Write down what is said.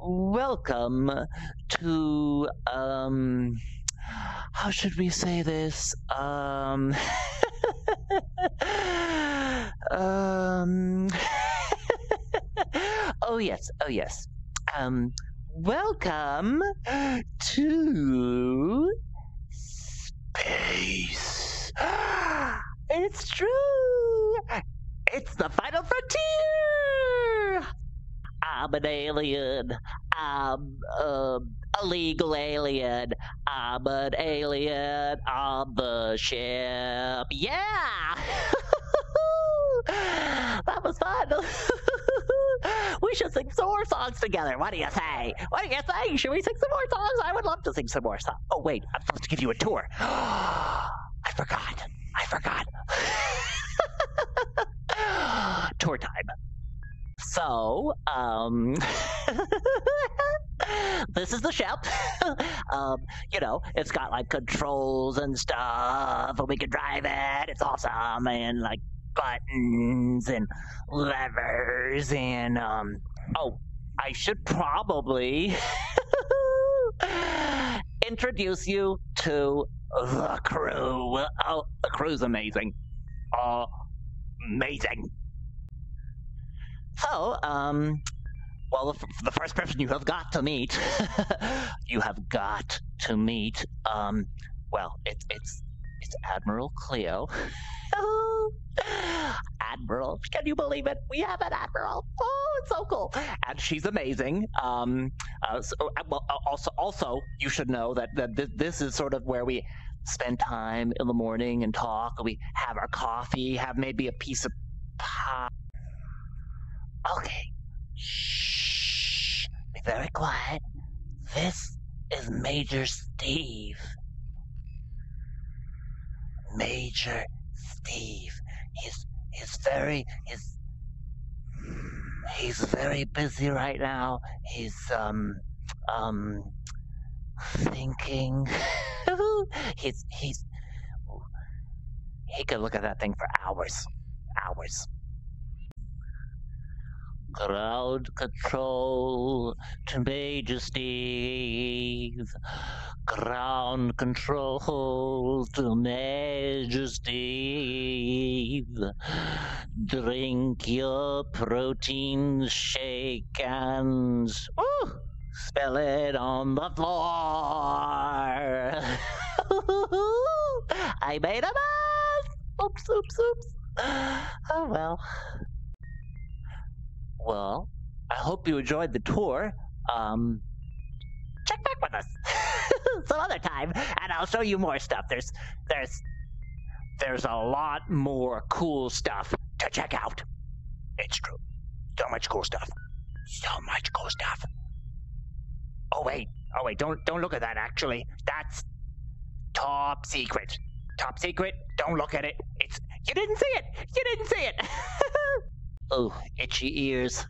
welcome to um how should we say this? Um um oh yes oh yes. Um welcome to space. It's true. It's the final frontier i'm an alien i'm um illegal alien. I'm an alien on the ship. Yeah! that was fun. we should sing some more songs together. What do you say? What do you say? Should we sing some more songs? I would love to sing some more songs. Oh, wait, I'm supposed to give you a tour. I forgot. tour time. Um, this is the ship. um, you know, it's got like controls and stuff, and we can drive it. It's awesome, and like buttons and levers, and um, oh, I should probably introduce you to the crew. Oh, the crew's amazing. Uh, amazing. Um, well, the, the first person you have got to meet, you have got to meet, um, well, it's it's it's Admiral Cleo. Admiral, can you believe it? We have an admiral. Oh, it's so cool, and she's amazing. Um, uh, so, uh, well, uh, also, also, you should know that that th- this is sort of where we spend time in the morning and talk. We have our coffee, have maybe a piece of pie. Okay. Shh. Be very quiet. This is Major Steve. Major Steve. He's he's very he's he's very busy right now. He's um um thinking. he's he's he could look at that thing for hours. Hours. Ground control to Major Steve. Ground control to Major Steve. Drink your protein shake and ooh, spill it on the floor. I made a mess. Oops, oops, oops. Oh well. Well, I hope you enjoyed the tour. Um, check back with us some other time, and I'll show you more stuff. There's, there's, there's a lot more cool stuff to check out. It's true. So much cool stuff. So much cool stuff. Oh wait, oh wait, don't don't look at that. Actually, that's top secret. Top secret. Don't look at it. It's you didn't see it. You didn't see it. oh, itchy ears.